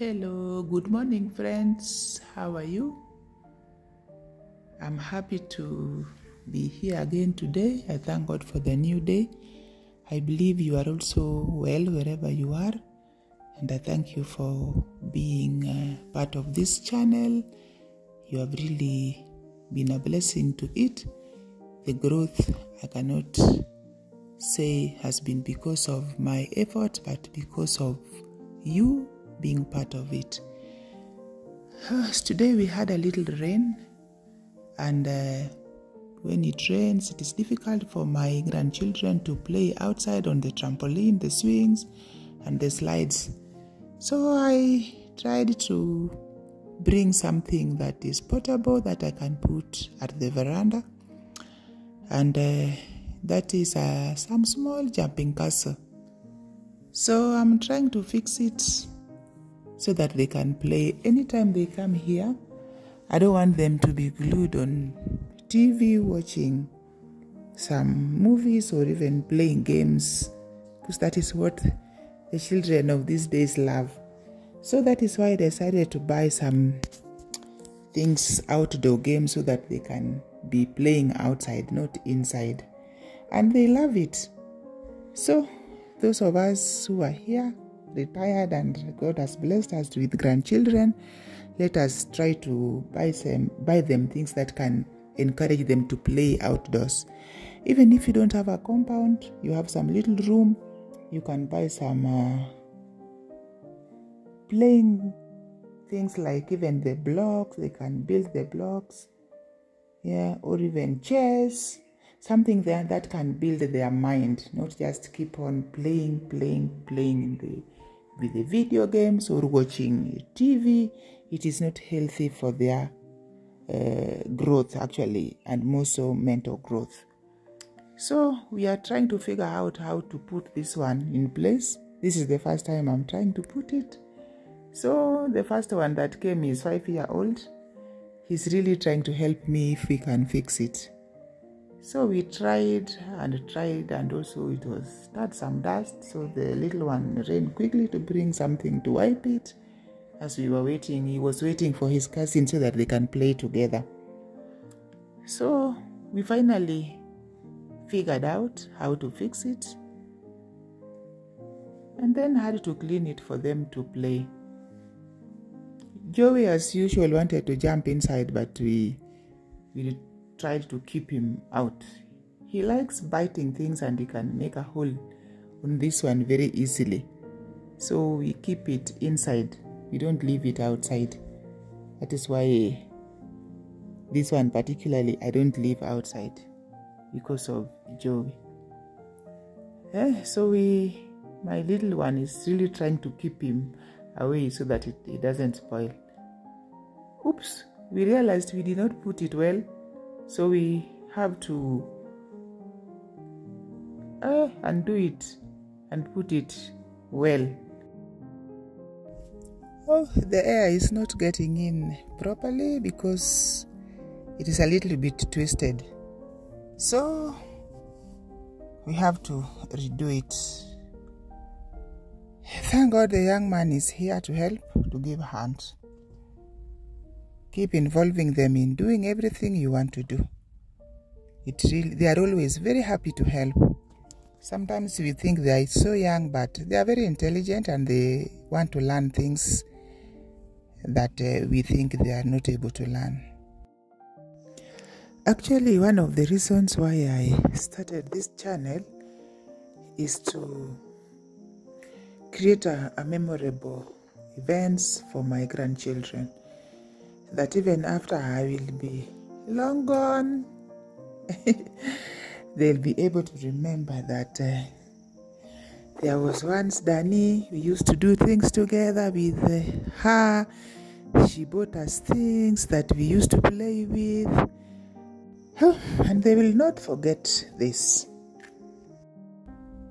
Hello, good morning, friends. How are you? I'm happy to be here again today. I thank God for the new day. I believe you are also well wherever you are, and I thank you for being part of this channel. You have really been a blessing to it. The growth I cannot say has been because of my effort, but because of you being part of it. Today we had a little rain, and uh, when it rains, it is difficult for my grandchildren to play outside on the trampoline, the swings, and the slides. So I tried to bring something that is portable that I can put at the veranda, and uh, that is uh, some small jumping castle. So I'm trying to fix it so that they can play anytime they come here. I don't want them to be glued on TV watching some movies or even playing games because that is what the children of these days love. So that is why I decided to buy some things outdoor games so that they can be playing outside, not inside. And they love it. So, those of us who are here, retired, and God has blessed us with grandchildren, let us try to buy them, buy them things that can encourage them to play outdoors. Even if you don't have a compound, you have some little room, you can buy some uh, playing things like even the blocks, they can build the blocks, yeah, or even chairs, something there that can build their mind, not just keep on playing, playing, playing in the with the video games or watching TV. It is not healthy for their uh, growth actually, and more so mental growth. So we are trying to figure out how to put this one in place. This is the first time I'm trying to put it. So the first one that came is five year old. He's really trying to help me if we can fix it. So we tried and tried, and also it was had some dust. So the little one ran quickly to bring something to wipe it. As we were waiting, he was waiting for his cousin so that they can play together. So we finally figured out how to fix it and then had to clean it for them to play. Joey, as usual, wanted to jump inside, but we we tried to keep him out. He likes biting things and he can make a hole on this one very easily. So we keep it inside. We don't leave it outside. That is why this one particularly I don't leave outside because of Joey. Eh, so we my little one is really trying to keep him away so that it, it doesn't spoil. Oops, we realized we did not put it well, so we have to uh, undo it and put it well. Oh, the air is not getting in properly because it is a little bit twisted. So we have to redo it. Thank God the young man is here to help, to give a hand. Keep involving them in doing everything you want to do. It really, they are always very happy to help. Sometimes we think they are so young, but they are very intelligent and they want to learn things that uh, we think they are not able to learn. Actually, one of the reasons why I started this channel is to create a, a memorable events for my grandchildren that even after I will be long gone, they'll be able to remember that uh, there was once Danny, we used to do things together with uh, her. She bought us things that we used to play with. And they will not forget this.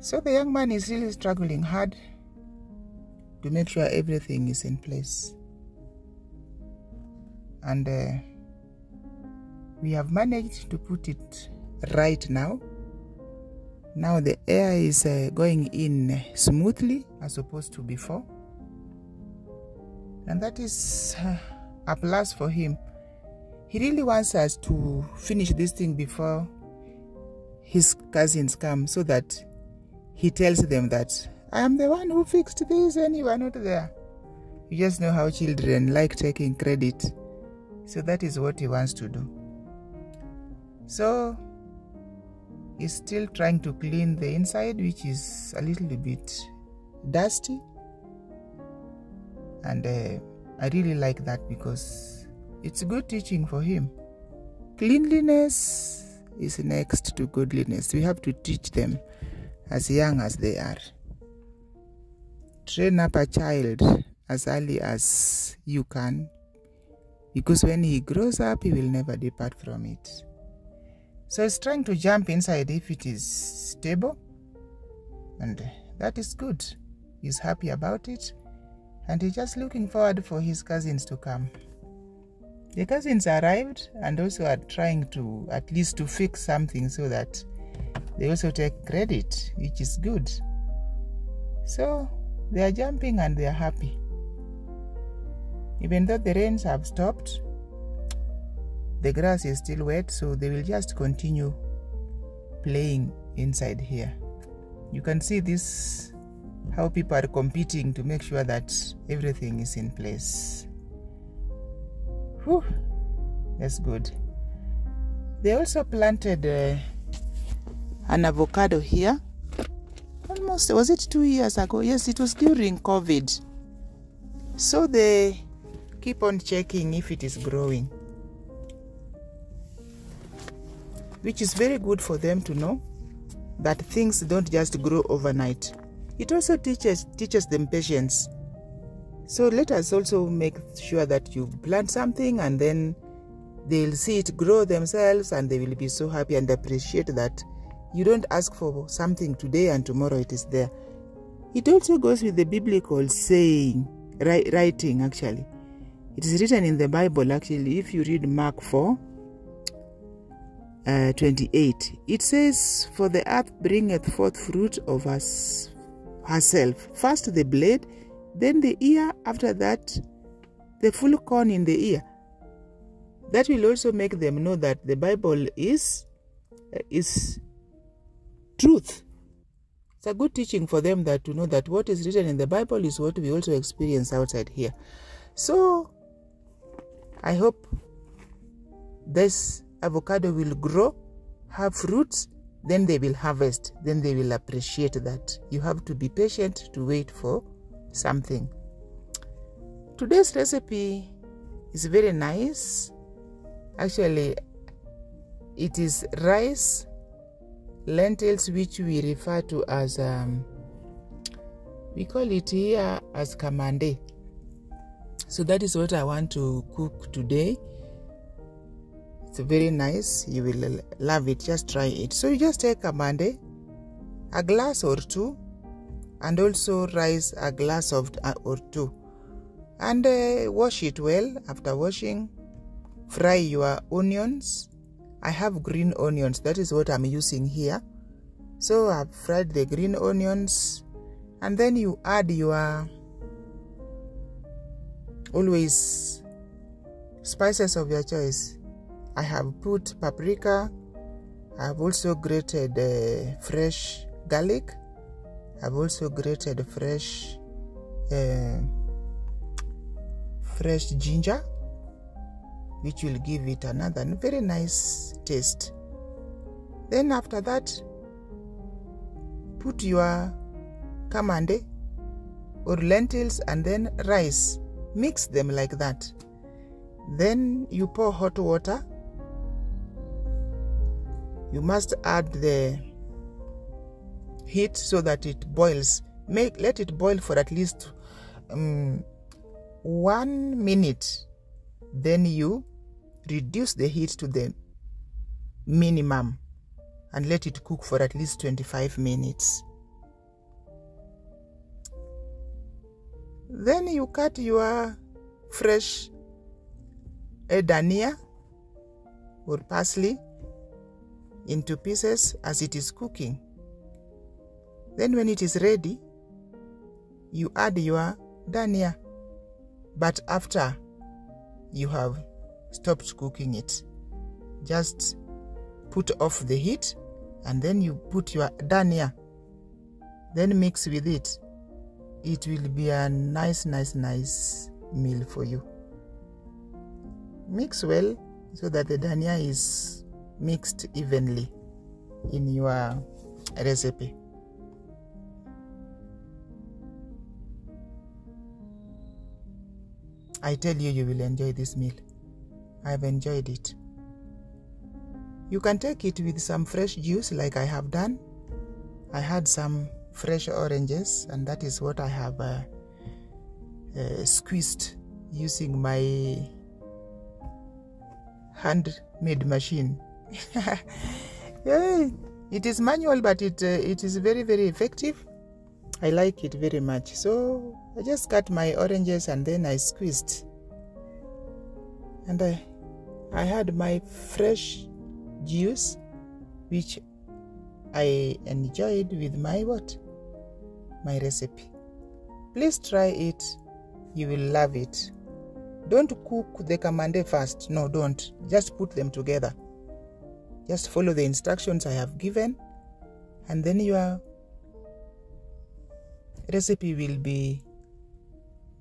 So the young man is really struggling hard to make sure everything is in place. And uh, we have managed to put it right now. Now the air is uh, going in smoothly as opposed to before. And that is uh, a plus for him. He really wants us to finish this thing before his cousins come so that he tells them that I am the one who fixed this and you are not there. You just know how children like taking credit. So that is what he wants to do. So he's still trying to clean the inside, which is a little bit dusty. And uh, I really like that because it's good teaching for him. Cleanliness is next to godliness. We have to teach them as young as they are. Train up a child as early as you can because when he grows up, he will never depart from it. So he's trying to jump inside if it is stable, and that is good. He's happy about it, and he's just looking forward for his cousins to come. The cousins arrived and also are trying to at least to fix something so that they also take credit, which is good. So they are jumping and they are happy. Even though the rains have stopped, the grass is still wet, so they will just continue playing inside here. You can see this how people are competing to make sure that everything is in place. Whew, that's good. They also planted uh, an avocado here. Almost, was it two years ago? Yes, it was during COVID. So they keep on checking if it is growing, which is very good for them to know that things don't just grow overnight. It also teaches teaches them patience. So let us also make sure that you plant something and then they'll see it grow themselves and they will be so happy and appreciate that you don't ask for something today and tomorrow it is there. It also goes with the biblical saying, writing actually. It is written in the Bible actually, if you read Mark 4 uh, 28, it says, For the earth bringeth forth fruit of us herself, first the blade, then the ear, after that, the full corn in the ear. That will also make them know that the Bible is uh, is truth. It's a good teaching for them that to know that what is written in the Bible is what we also experience outside here. So I hope this avocado will grow, have fruits, then they will harvest, then they will appreciate that. You have to be patient to wait for something. Today's recipe is very nice. Actually, it is rice, lentils, which we refer to as, um, we call it here as kamande. So that is what I want to cook today. It's very nice. You will love it. Just try it. So you just take kamande, a glass or two, and also rice a glass of uh, or two, and uh, wash it well. After washing, fry your onions. I have green onions. That is what I'm using here. So I've fried the green onions, and then you add your always spices of your choice. I have put paprika. I have also grated uh, fresh garlic. I've also grated fresh uh, fresh ginger, which will give it another very nice taste. Then after that, put your kamande or lentils and then rice mix them like that. Then you pour hot water. You must add the heat so that it boils. Make let it boil for at least um, one minute. Then you reduce the heat to the minimum and let it cook for at least 25 minutes Then you cut your fresh dania or parsley into pieces as it is cooking. Then when it is ready, you add your dania. but after you have stopped cooking it just put off the heat and then you put your dania then mix with it it will be a nice nice nice meal for you mix well so that the dania is mixed evenly in your recipe I tell you, you will enjoy this meal. I've enjoyed it. You can take it with some fresh juice, like I have done. I had some fresh oranges, and that is what I have uh, uh, squeezed using my handmade machine. yeah, it is manual, but it uh, it is very very effective. I like it very much. So I just cut my oranges and then I squeezed. And I, I had my fresh juice, which I enjoyed with my what? My recipe. Please try it. You will love it. Don't cook the kamande first. No, don't. Just put them together. Just follow the instructions I have given, and then your recipe will be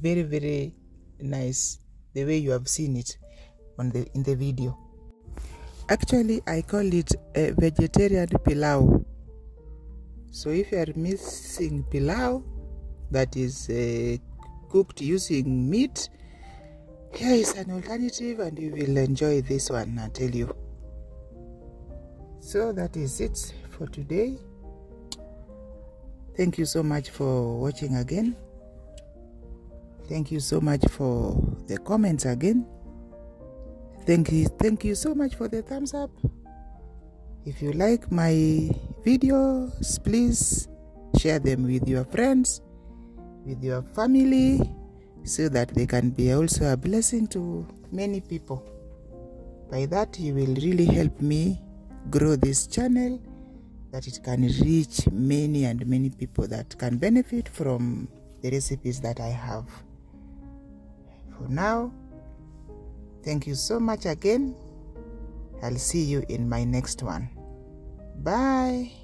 very very nice the way you have seen it on the in the video actually i call it a vegetarian pilau so if you are missing pilau that is uh, cooked using meat here is an alternative and you will enjoy this one i tell you. So that is it for today. Thank you so much for watching again. Thank you so much for the comments again. Thank you thank you so much for the thumbs up. If you like my videos please share them with your friends with your family so that they can be also a blessing to many people by that you will really help me grow this channel that it can reach many and many people that can benefit from the recipes that I have. For now, thank you so much again. I'll see you in my next one. Bye.